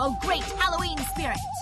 Oh, great Halloween spirit!